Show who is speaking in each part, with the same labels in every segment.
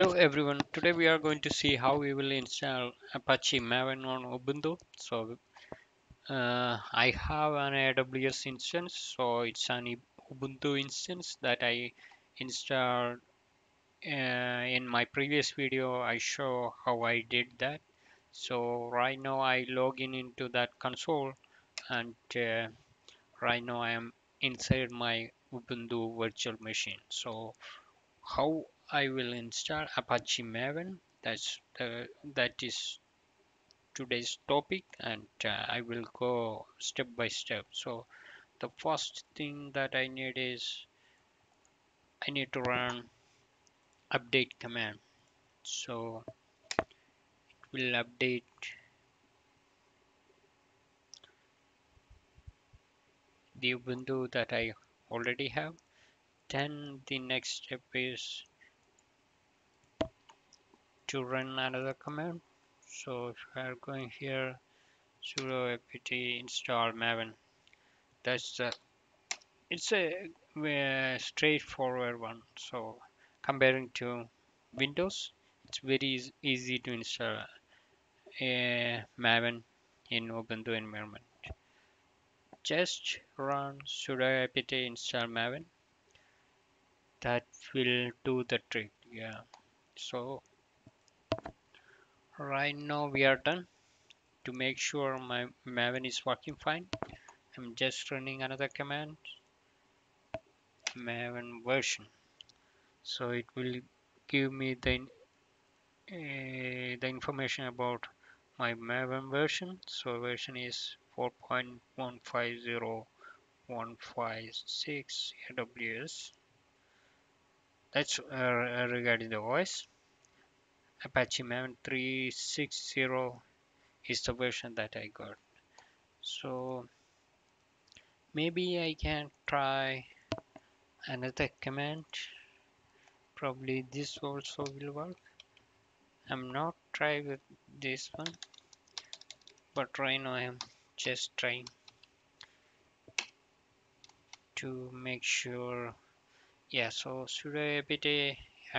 Speaker 1: Hello everyone, today we are going to see how we will install Apache Maven on Ubuntu. So uh, I have an AWS instance, so it's an Ubuntu instance that I installed uh, in my previous video. I show how I did that. So right now I log in into that console and uh, right now I am inside my Ubuntu virtual machine. So how I will install Apache Maven. That's the that is today's topic, and uh, I will go step by step. So the first thing that I need is I need to run update command. So it will update the Ubuntu that I already have. Then the next step is to run another command. So if we are going here sudo apt install maven. That's the it's a, a straightforward one. So comparing to windows it's very easy to install a maven in ubuntu environment. Just run sudo apt install maven. That will do the trick yeah. So right now we are done. To make sure my maven is working fine I'm just running another command maven version. So it will give me the uh, the information about my maven version. So version is 4.150156 AWS that's uh, regarding the OS Apache Maven 360 is the version that I got. So maybe I can try another command. Probably this also will work. I'm not trying with this one but right now I'm just trying to make sure. Yeah so sudo apt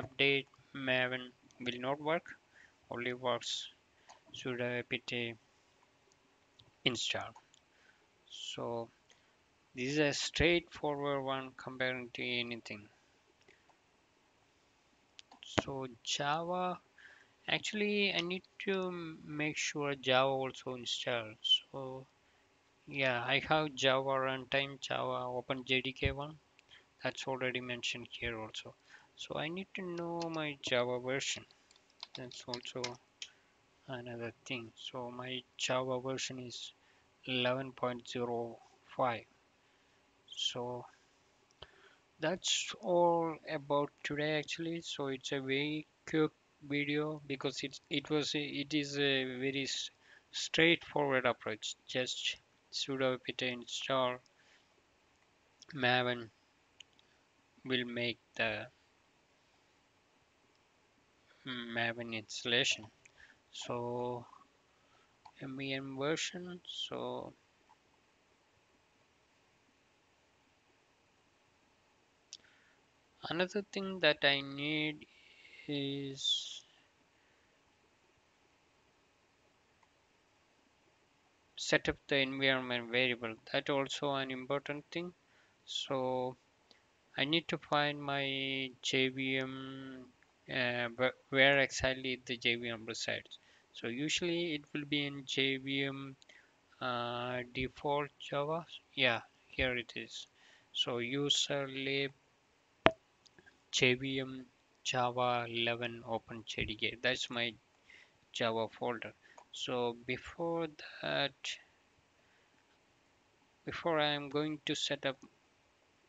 Speaker 1: update maven will not work. Only works sudo apt install. So this is a straightforward one comparing to anything. So java actually i need to make sure java also installs so yeah i have java runtime java open jdk one. That's already mentioned here also so i need to know my java version. That's also another thing. So my java version is 11.05 so that's all about today actually. So it's a very quick video because it it was a, it is a very straightforward approach. Just sudo apt install maven will make the Hmm, maven installation. So MVN version so another thing that I need is set up the environment variable. That also an important thing. So I need to find my JVM uh, where exactly the JVM resides so usually it will be in JVM uh, default Java. Yeah here it is. So user lib JVM Java 11 OpenJDK. That's my Java folder. So before that before I am going to set up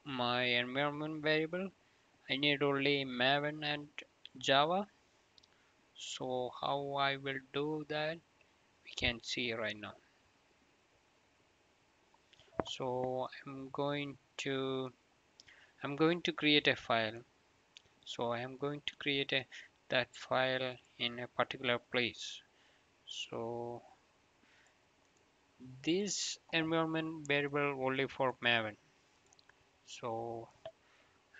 Speaker 1: my environment variable I need only Maven and Java. So how I will do that we can see right now. So I'm going to I'm going to create a file. So I am going to create a that file in a particular place. So this environment variable only for Maven. So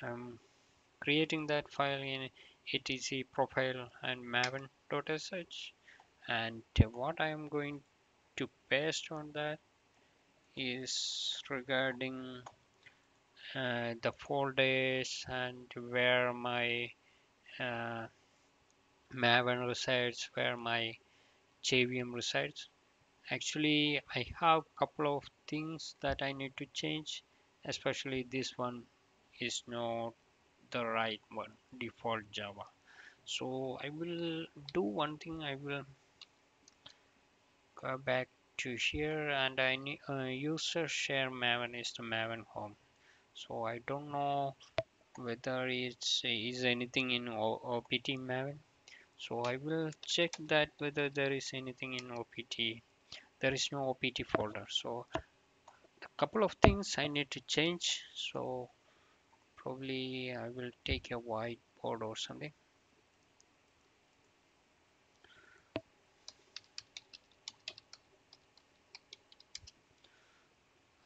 Speaker 1: I'm creating that file in etc profile and maven.sh and what I am going to paste on that is regarding uh, the folders and where my uh, Maven resides, where my JVM resides. Actually, I have a couple of things that I need to change, especially this one is not the right one, default Java. So I will do one thing, I will go back to here and I need uh, user share Maven is the Maven home. So I don't know whether it's is anything in OPT Maven. So I will check that whether there is anything in OPT. There is no OPT folder. So a couple of things I need to change. So probably I will take a whiteboard or something.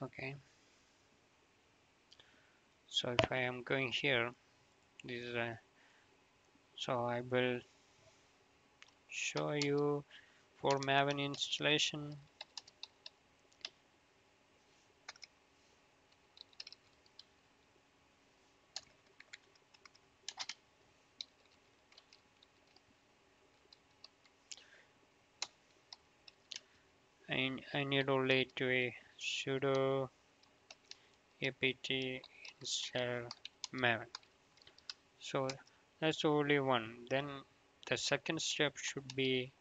Speaker 1: Okay. So if I am going here, this is a so I will show you for Maven installation I, I need only to a sudo apt install maven. So that's only one. Then the second step should be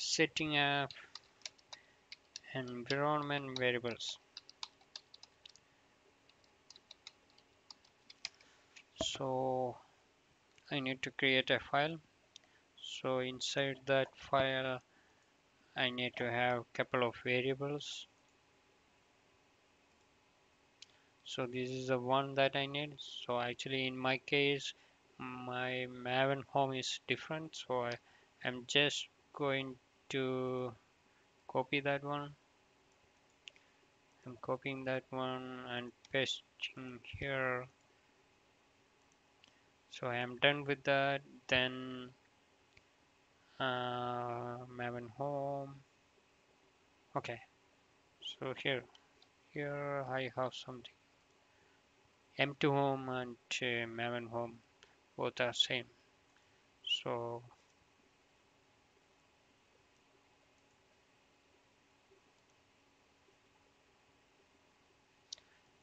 Speaker 1: setting up environment variables. So I need to create a file so inside that file I need to have a couple of variables. So this is the one that I need. So actually in my case my Maven home is different. So I am just going to copy that one. I'm copying that one and pasting here. So I am done with that. Then uh, Maven home. Okay. So here here I have something. M2 home and uh, Maven home both are same. So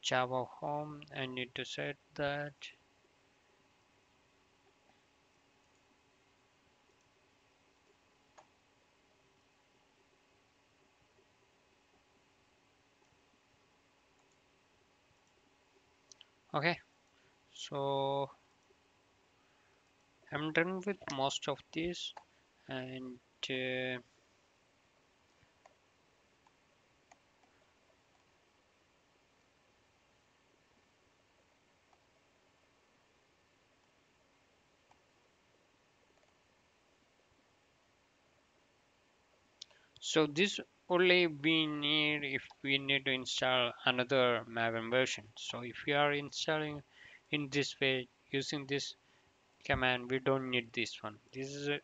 Speaker 1: Java home I need to set that okay. So I'm done with most of these and uh, so this only we need if we need to install another Maven version. So if we are installing in this way using this command we don't need this one. This is uh,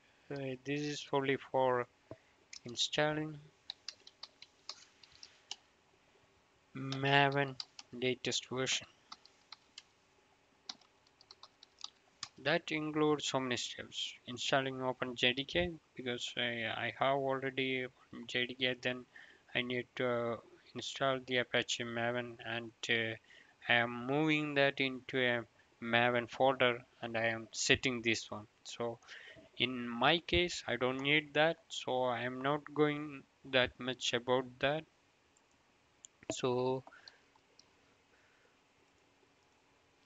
Speaker 1: this is only for installing Maven latest version that includes so many steps. Installing OpenJDK because I, I have already JDK then I need to install the Apache Maven and uh, I am moving that into a Maven folder and I am setting this one. So in my case I don't need that so I am not going that much about that. So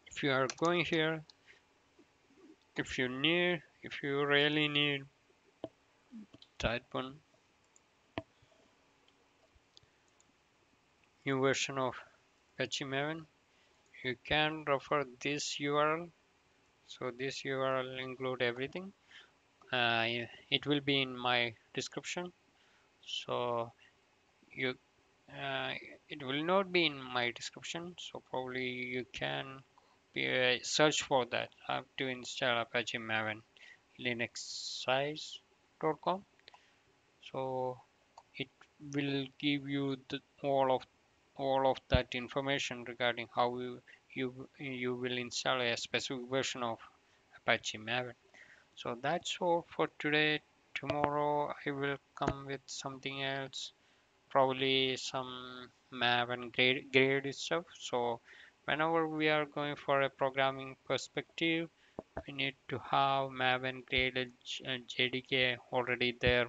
Speaker 1: if you are going here if you need if you really need that one new version of Apache Maven you can refer this URL so this URL include everything. Uh, it will be in my description. So you uh, it will not be in my description. So probably you can search for that. I have to install apache maven linuxize.com so it will give you the, all of all of that information regarding how you you, you will install a specific version of apache maven. So that's all for today. Tomorrow i will come with something else. Probably some maven Gradle, Gradle stuff so whenever we are going for a programming perspective we need to have maven Gradle jdk already there.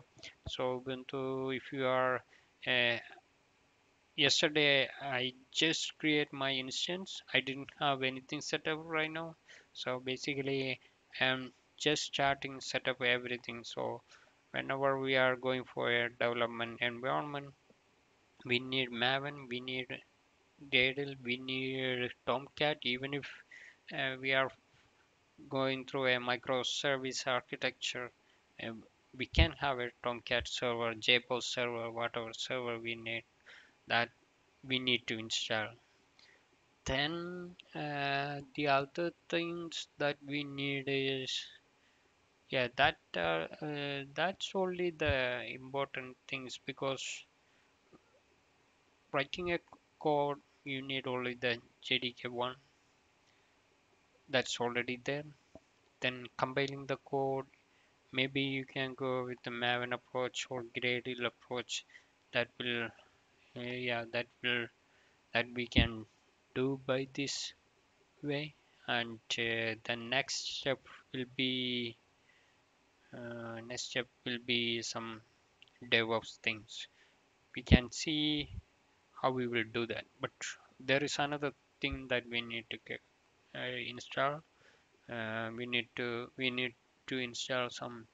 Speaker 1: So ubuntu if you are uh, yesterday i just create my instance. I didn't have anything set up right now. So basically i'm just starting set up everything. So whenever we are going for a development environment we need maven we need we need tomcat even if uh, we are going through a microservice architecture uh, we can have a tomcat server JBoss server whatever server we need that we need to install. Then uh, the other things that we need is yeah that uh, uh, that's only the important things because writing a code you need only the jdk one that's already there. Then compiling the code maybe you can go with the maven approach or gradle approach. That will uh, yeah that will that we can do by this way. And uh, the next step will be uh, next step will be some DevOps things. We can see how we will do that. But there is another thing that we need to get, uh, install. Uh, we need to we need to install some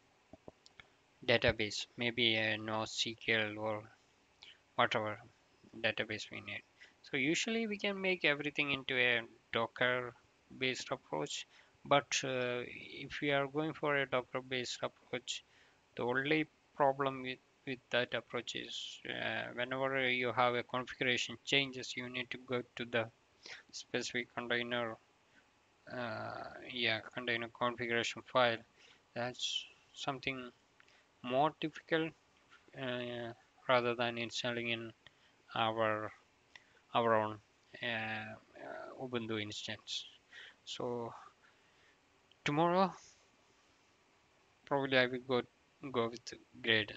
Speaker 1: database maybe a NoSQL or whatever database we need. So usually we can make everything into a docker based approach but uh, if we are going for a docker based approach the only problem with with that approach is uh, whenever you have a configuration changes you need to go to the specific container uh, yeah container configuration file. That's something more difficult uh, rather than installing in our our own uh, uh, Ubuntu instance. So tomorrow probably I will go go with Gradle